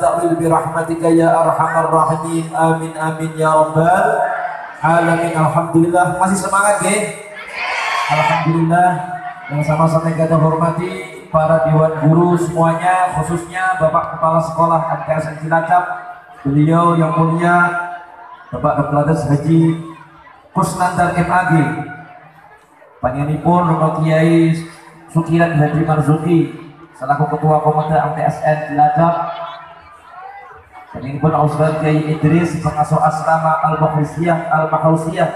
ta'wil birahmatika ya arhamar rahimin. Amin amin ya rabbal alamin. Alhamdulillah. Masih semangat ya alhamdulillah. Yang sama-sama yang kita hormati para dewan guru semuanya khususnya bapak kepala sekolah MTSN Cilacap. Beliau yang mulia bapak kepala Haji Kusnandar MAG panjenipun Romo Kiai Sukiran Haji Marzuki selaku ketua komite MTSN Cilacap. Panjenenganipun Ustaz Kiai Idris pengasuh asrama Al-Bahrisiyah Al-Mahausiyah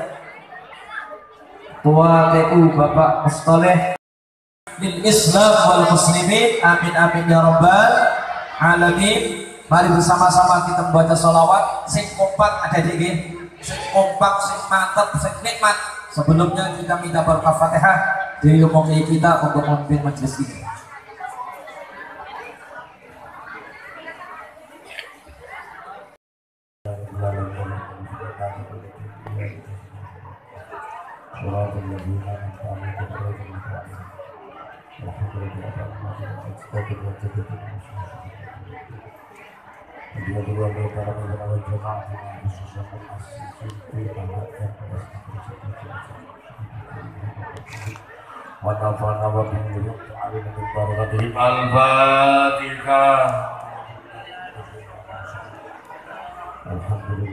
Ketua TU Bapak Mustoleh. Lil Islam wal Muslimin amin amin ya rabbal alamin. Mari bersama-sama kita membaca sholawat sing kompak ada di sing kompak sing mantap sing nikmat. Sebelumnya kita minta berkah fatihah. Dari kita untuk memimpin majelis ini صراط الذين أنعمت عليهم غير المغضوب عليهم والحمد لله رب العالمين أستغفر وأتوب إليه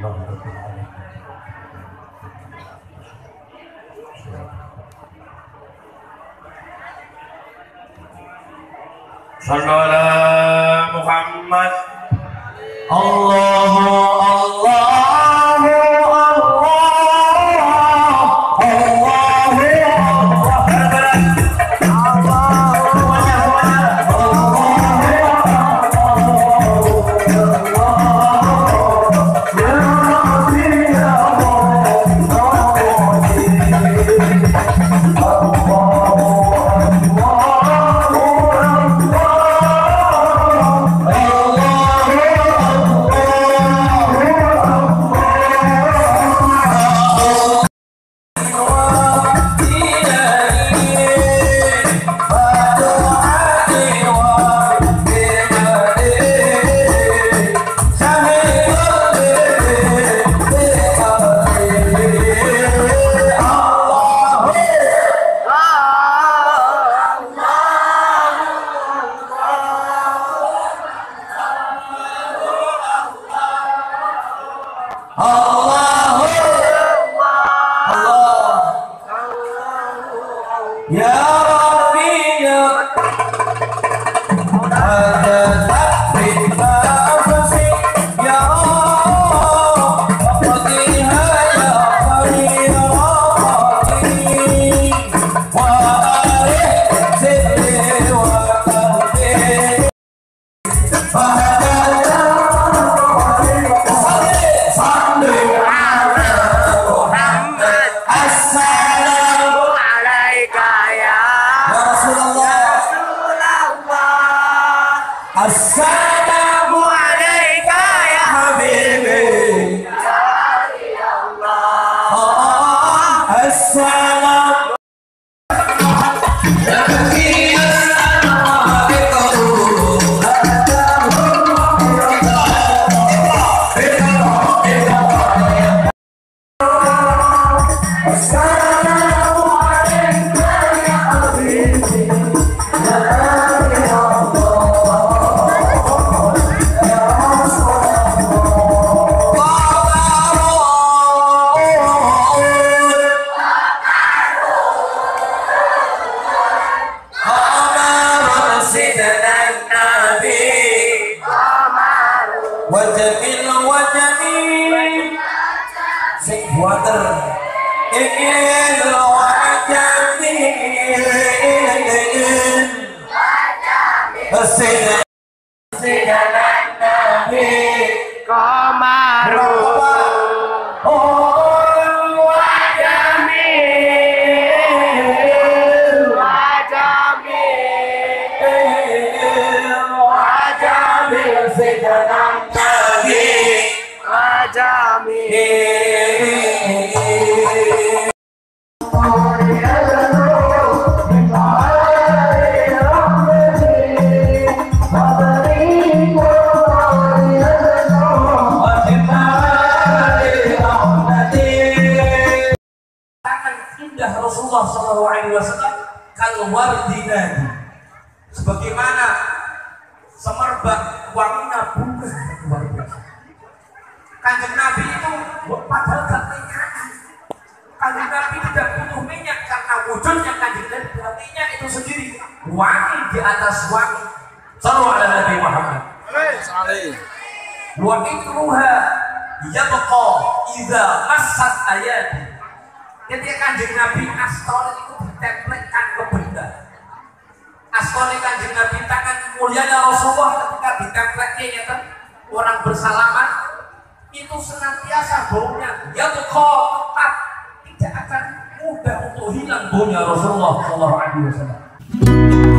لله رب العالمين. صلوا على محمد. الله Ya Rabbi ya Ada Side. Sing water Ingin wajamil Sing Sing Nabi Komaru kalwardinadi sebagaimana semerbak wanginya bunga. Luar biasa kanjeng Nabi itu padahal gak minyak. Kanjeng Nabi tidak butuh minyak karena wujudnya kanjeng Nabi dengan minyak itu sendiri. Wangi di atas wangi. Sallu ala Nabi Muhammad. Wa ikruha yabqa idza massat ayati ketika kanjeng Nabi astol itu ditempelkan ke benda. Astol kanjeng Nabi tangan mulianya Rasulullah ketika ditempelkan ya orang bersalaman itu senantiasa baunya yabqa tetap tidak akan mudah untuk hilang baunya Rasulullah Shallallahu Alaihi Wasallam